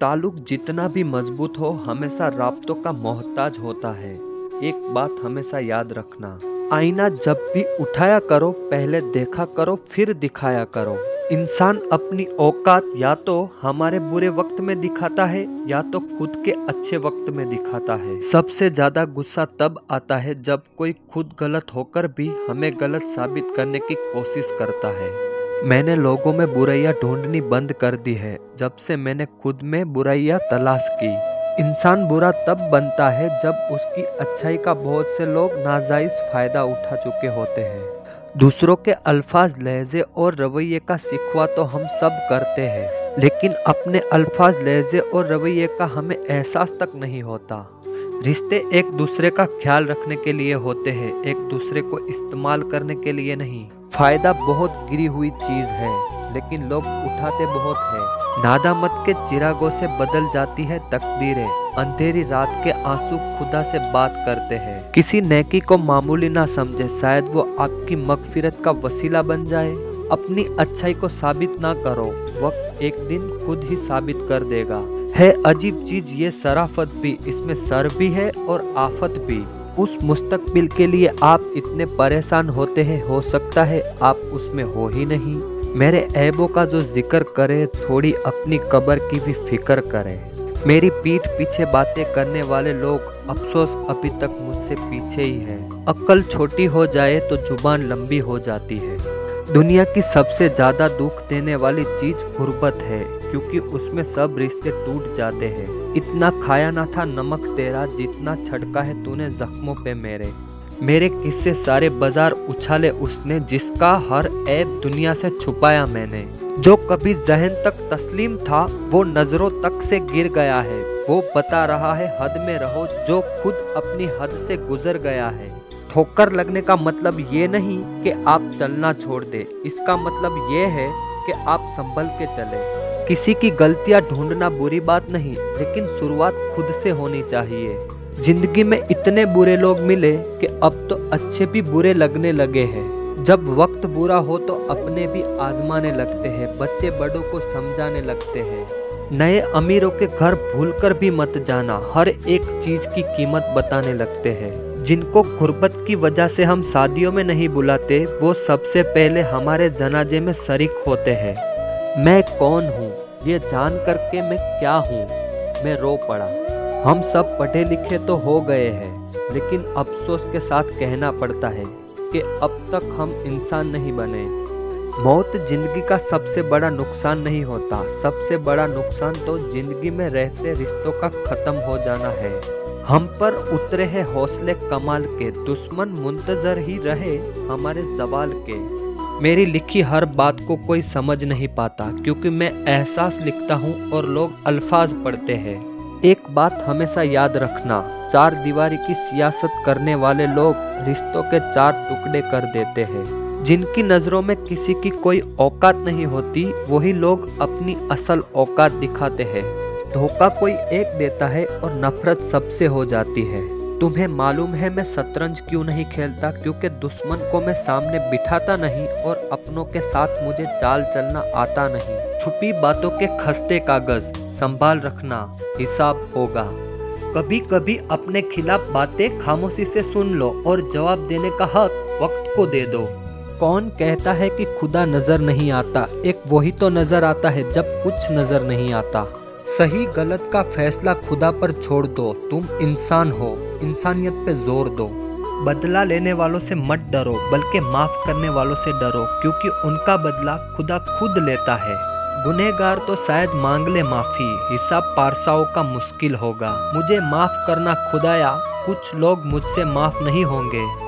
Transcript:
ताल्लुक जितना भी मज़बूत हो, हमेशा राब्तों का मोहताज होता है। एक बात हमेशा याद रखना, आईना जब भी उठाया करो, पहले देखा करो, फिर दिखाया करो। इंसान अपनी औकात या तो हमारे बुरे वक्त में दिखाता है, या तो खुद के अच्छे वक्त में दिखाता है। सबसे ज़्यादा गुस्सा तब आता है जब कोई खुद गलत होकर भी हमें गलत साबित करने की कोशिश करता है। मैंने लोगों में बुराइयाँ ढूंढनी बंद कर दी है, जब से मैंने खुद में बुराइयाँ तलाश की। इंसान बुरा तब बनता है, जब उसकी अच्छाई का बहुत से लोग नाजायज फ़ायदा उठा चुके होते हैं। दूसरों के अल्फाज लहजे और रवैये का सिखवा तो हम सब करते हैं, लेकिन अपने अल्फाज लहजे और रवैये का हमें एहसास तक नहीं होता। रिश्ते एक दूसरे का ख्याल रखने के लिए होते हैं, एक दूसरे को इस्तेमाल करने के लिए नहीं। फ़ायदा बहुत गिरी हुई चीज़ है, लेकिन लोग उठाते बहुत है। नादामत के चिरागों से बदल जाती है तकदीरें। अंधेरी रात के आँसू खुदा से बात करते हैं। किसी नेकी को मामूली ना समझे, शायद वो आपकी मगफिरत का वसीला बन जाए। अपनी अच्छाई को साबित ना करो, वक्त एक दिन खुद ही साबित कर देगा। है अजीब चीज़ ये सराफत भी, इसमें सर भी है और आफत भी। उस मुस्तकबिल के लिए आप इतने परेशान होते हैं, हो सकता है आप उसमें हो ही नहीं। मेरे ऐबों का जो ज़िक्र करे, थोड़ी अपनी कबर की भी फ़िक्र करे। मेरी पीठ पीछे बातें करने वाले लोग अफसोस अभी तक मुझसे पीछे ही है। अक्ल छोटी हो जाए तो ज़ुबान लंबी हो जाती है। दुनिया की सबसे ज़्यादा दुख देने वाली चीज़ गुर्बत है। क्योंकि उसमें सब रिश्ते टूट जाते हैं। इतना खाया ना था नमक तेरा, जितना छटका है तूने जख्मों पे मेरे। मेरे किस्से सारे बाज़ार उछाले उसने, जिसका हर ऐब दुनिया से छुपाया मैंने। जो कभी जहन तक तस्लीम था, वो नज़रों तक से गिर गया है। वो बता रहा है, हद में रहो, जो खुद अपनी हद से गुजर गया है। ठोकर लगने का मतलब ये नहीं कि आप चलना छोड़ दे। इसका मतलब ये है कि आप संभल के चले। किसी की गलतियाँ ढूंढना बुरी बात नहीं, लेकिन शुरुआत खुद से होनी चाहिए। ज़िंदगी में इतने बुरे लोग मिले कि अब तो अच्छे भी बुरे लगने लगे हैं। जब वक्त बुरा हो तो अपने भी आजमाने लगते हैं, बच्चे बड़ों को समझाने लगते हैं। नए अमीरों के घर भूलकर भी मत जाना, हर एक चीज़ की कीमत बताने लगते हैं। जिनको गुर्बत की वजह से हम शादियों में नहीं बुलाते, वो सबसे पहले हमारे जनाजे में शरीक होते हैं। मैं कौन हूँ? ये जान करके मैं क्या हूँ? मैं रो पड़ा। हम सब पढ़े लिखे तो हो गए हैं, लेकिन अफसोस के साथ कहना पड़ता है कि अब तक हम इंसान नहीं बने। मौत ज़िंदगी का सबसे बड़ा नुकसान नहीं होता। सबसे बड़ा नुकसान तो ज़िंदगी में रहते रिश्तों का खत्म हो जाना है। हम पर उतरे हैं हौसले कमाल के। दुश्मन मुंतजर ही रहे हमारे जवाल के। मेरी लिखी हर बात को कोई समझ नहीं पाता, क्योंकि मैं एहसास लिखता हूँ और लोग अल्फाज पढ़ते हैं। एक बात हमेशा याद रखना, चार दीवारी की सियासत करने वाले लोग रिश्तों के चार टुकड़े कर देते हैं। जिनकी नज़रों में किसी की कोई औकात नहीं होती, वही लोग अपनी असल औकात दिखाते हैं। धोखा कोई एक देता है और नफरत सबसे हो जाती है। तुम्हें मालूम है मैं शतरंज क्यों नहीं खेलता? क्योंकि दुश्मन को मैं सामने बिठाता नहीं और अपनों के साथ मुझे चाल चलना आता नहीं। छुपी बातों के खस्ते कागज़, संभाल रखना हिसाब होगा। कभी कभी अपने खिलाफ बातें खामोशी से सुन लो और जवाब देने का हक वक्त को दे दो। कौन कहता है कि खुदा नज़र नहीं आता? एक वही तो नज़र आता है जब कुछ नज़र नहीं आता। सही गलत का फैसला खुदा पर छोड़ दो। तुम इंसान हो। इंसानियत पे ज़ोर दो। बदला लेने वालों से मत डरो, बल्कि माफ़ करने वालों से डरो, क्योंकि उनका बदला खुदा खुद लेता है। गुनहगार तो शायद मांग ले माफ़ी, हिसाब पारसाओं का मुश्किल होगा। मुझे माफ़ करना खुदाया, कुछ लोग मुझसे माफ़ नहीं होंगे।